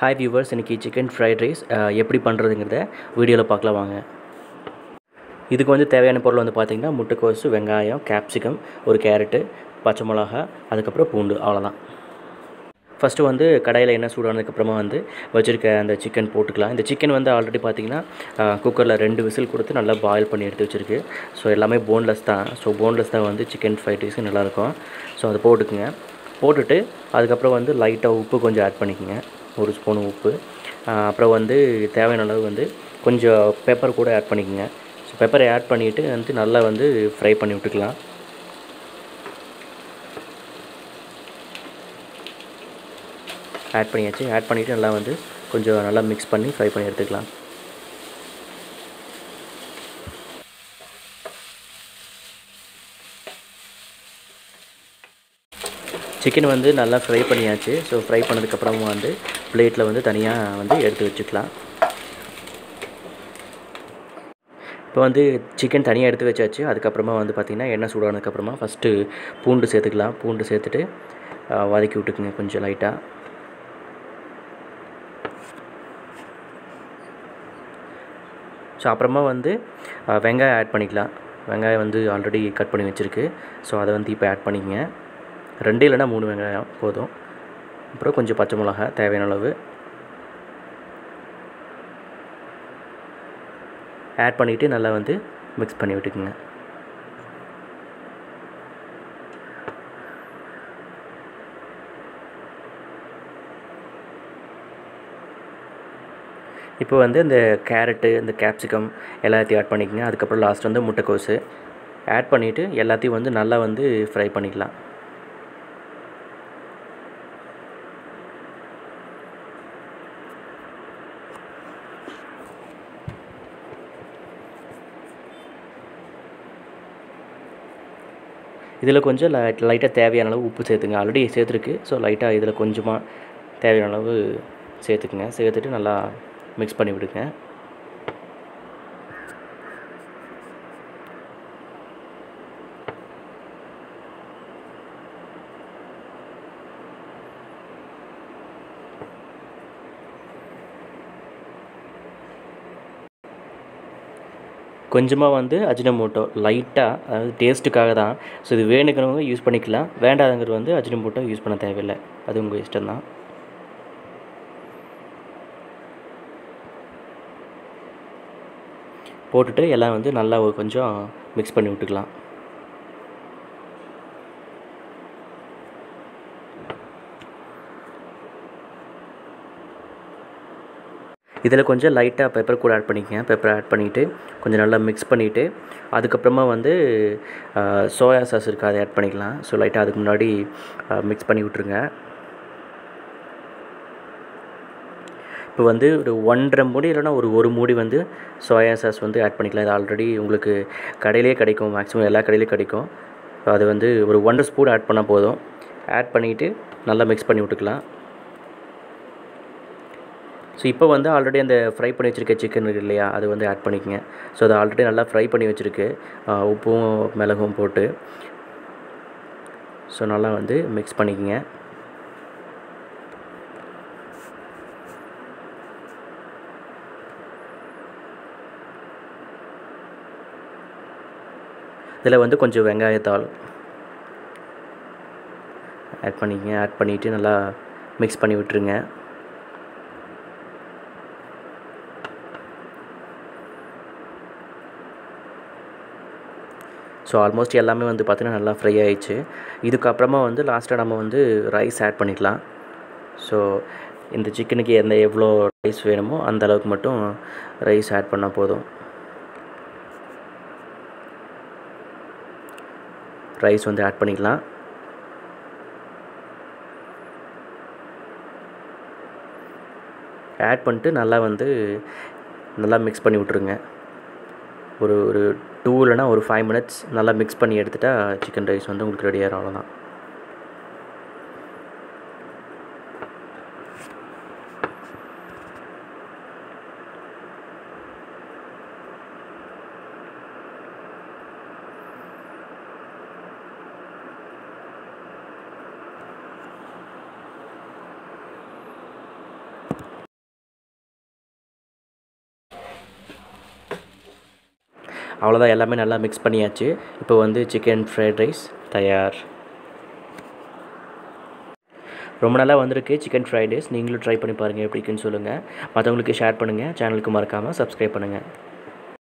Hi viewers இன்றைக்கி chicken fried rice எப்படி பண்ணுறதுங்கிறத வீடியோவில் பார்க்கலாம் வாங்க. இதுக்கு வந்து தேவையான பொருள் வந்து பார்த்திங்கன்னா முட்டைக்கோசு வெங்காயம் கேப்சிகம் ஒரு கேரட்டு பச்சை மிளகா அதுக்கப்புறம் பூண்டு அவ்வளோதான் ஃபஸ்ட்டு வந்து கடையில் என்ன சூடானதுக்கப்புறமா வந்து வச்சுருக்க அந்த சிக்கன் போட்டுக்கலாம். இந்த சிக்கன் வந்து ஆல்ரெடி பார்த்திங்கன்னா குக்கரில் ரெண்டு விசில் கொடுத்து நல்லா பாயில் பண்ணி எடுத்து வச்சுருக்கு. ஸோ எல்லாமே போன்லெஸ் தான். ஸோ போன்லெஸ் தான் வந்து சிக்கன் ஃப்ரைட் ரைஸும் நல்லாயிருக்கும். ஸோ அதை போட்டுக்குங்க. போட்டுட்டு அதுக்கப்புறம் வந்து லைட்டாக உப்பு கொஞ்சம் ஆட் பண்ணிக்கோங்க. ஒரு ஸ்பூன் உப்பு. அப்புறம் வந்து தேவையான அளவு வந்து கொஞ்சம் பெப்பர் கூட ஆட் பண்ணிக்கோங்க. ஸோ பெப்பரை ஆட் பண்ணிவிட்டு வந்து நல்லா வந்து ஃப்ரை பண்ணி விட்டுக்கலாம். ஆட் பண்ணியாச்சு. ஆட் பண்ணிவிட்டு நல்லா வந்து கொஞ்சம் நல்லா மிக்ஸ் பண்ணி ஃப்ரை பண்ணி எடுத்துக்கலாம். சிக்கன் வந்து நல்லா ஃப்ரை பண்ணியாச்சு. ஸோ ஃப்ரை பண்ணதுக்கப்புறமா வந்து பிளேட்டில் வந்து தனியாக வந்து எடுத்து வச்சுக்கலாம். இப்போ வந்து சிக்கன் தனியாக எடுத்து வச்சாச்சு. அதுக்கப்புறமா வந்து பார்த்திங்கன்னா எண்ணெய் சூடானதுக்கப்புறமா ஃபஸ்ட்டு பூண்டு சேர்த்துக்கலாம். பூண்டு சேர்த்துட்டு வதக்கி விட்டுக்குங்க கொஞ்சம் லைட்டாக ஸோ அப்புறமா வந்து வெங்காயம் ஆட் பண்ணிக்கலாம். வெங்காயம் வந்து ஆல்ரெடி கட் பண்ணி வச்சுருக்கு. ஸோ அதை வந்து இப்போ ஆட் பண்ணிக்கங்க. ரெண்டு இல்லைனா மூணு வெங்காயம் போதும். அப்புறம் கொஞ்சம் பச்சை மிளகா தேவையான அளவு. ஆட் பண்ணிவிட்டு நல்லா வந்து மிக்ஸ் பண்ணி விட்டுக்குங்க. இப்போ வந்து இந்த கேரட்டு இந்த கேப்சிகம் எல்லாத்தையும் ஆட் பண்ணிக்கங்க. அதுக்கப்புறம் லாஸ்ட் வந்து முட்டைக்கோஸு. ஆட் பண்ணிவிட்டு எல்லாத்தையும் வந்து நல்லா வந்து ஃப்ரை பண்ணிக்கலாம். இதில் கொஞ்சம் லைட் லைட்டாக தேவையான அளவு உப்பு சேர்த்துங்க. ஆல்ரெடி சேர்த்துருக்கு. ஸோ லைட்டாக இதில் கொஞ்சமாக தேவையான அளவு சேர்த்துக்குங்க. சேர்த்துட்டு நல்லா மிக்ஸ் பண்ணி விடுங்க. கொஞ்சமாக வந்து அஜினமோட்டோ லைட்டாக அதாவது டேஸ்ட்டுக்காக தான். ஸோ இது வேணுங்கிறவங்க யூஸ் பண்ணிக்கலாம். வேண்டாதங்கிறது வந்து அஜினமோட்டோ யூஸ் பண்ண தேவையில்லை. அது உங்கள் இஷ்டம் தான். போட்டுட்டு எல்லாம் வந்து நல்லா கொஞ்சம் மிக்ஸ் பண்ணி விட்டுக்கலாம். இதில் கொஞ்சம் லைட்டாக பெப்பர் கூட ஆட் பண்ணிக்கங்க. பெப்பர் ஆட் பண்ணிவிட்டு கொஞ்சம் நல்லா மிக்ஸ் பண்ணிவிட்டு அதுக்கப்புறமா வந்து சோயா சாஸ் இருக்குது அதை ஆட் பண்ணிக்கலாம். ஸோ லைட்டாக அதுக்கு முன்னாடி மிக்ஸ் பண்ணி விட்ருங்க இப்போ வந்து ஒரு ஒன்றரை மூடி இல்லைனா ஒரு ஒரு மூடி வந்து சோயா சாஸ் வந்து ஆட் பண்ணிக்கலாம். இது ஆல்ரெடி உங்களுக்கு கடையிலே கிடைக்கும். மேக்ஸிமம் எல்லா கடையிலையும் கிடைக்கும். அது வந்து ஒரு ஒன்றரை ஸ்பூன் ஆட் பண்ணால் போதும். ஆட் பண்ணிவிட்டு நல்லா மிக்ஸ் பண்ணி விட்டுக்கலாம். ஸோ இப்போ வந்து ஆல்ரெடி அந்த ஃப்ரை பண்ணி வச்சுருக்க சிக்கன் இருக்கு இல்லையா அது வந்து ஆட் பண்ணிக்கங்க. ஸோ அதை ஆல்ரெடி நல்லா ஃப்ரை பண்ணி வச்சுருக்கு. உப்பும் மிளகும் போட்டு. ஸோ நல்லா வந்து மிக்ஸ் பண்ணிக்கங்க. இதில் வந்து கொஞ்சம் வெங்காயத்தாள் ஆட் பண்ணிக்கங்க. ஆட் பண்ணிவிட்டு நல்லா மிக்ஸ் பண்ணி விட்டுருங்க. ஸோ ஆல்மோஸ்ட் எல்லாமே வந்து பார்த்திங்கன்னா நல்லா ஃப்ரை ஆயிடுச்சு. இதுக்கப்புறமா வந்து லாஸ்ட்டாக நம்ம வந்து ரைஸ் ஆட் பண்ணிக்கலாம். ஸோ இந்த சிக்கனுக்கு எந்த எவ்வளோ ரைஸ் வேணுமோ அந்த அளவுக்கு மட்டும் ரைஸ் ஆட் பண்ணால் போதும். ரைஸ் வந்து ஆட் பண்ணிக்கலாம். ஆட் பண்ணிட்டு நல்லா வந்து நல்லா மிக்ஸ் பண்ணி விட்ருங்க ஒரு ஒரு டூ இல்லைனா ஒரு ஃபைவ் மினிட்ஸ் நல்லா மிக்ஸ் பண்ணி எடுத்துட்டால் சிக்கன் ரைஸ் வந்து உங்களுக்கு ரெடி ஆகிடும் அவ்வளோதான் அவ்வளோதான் எல்லாமே நல்லா மிக்ஸ் பண்ணியாச்சு. இப்போ வந்து சிக்கன் ஃப்ரைட் ரைஸ் தயார். ரொம்ப நல்லா வந்திருக்கு சிக்கன் ஃப்ரைட் ரைஸ் நீங்களும் ட்ரை பண்ணி பாருங்கள் எப்படி இருக்குன்னு சொல்லுங்கள் மற்றவங்களுக்கு ஷேர் பண்ணுங்கள் சேனலுக்கு மறக்காமல் சப்ஸ்கிரைப் பண்ணுங்கள்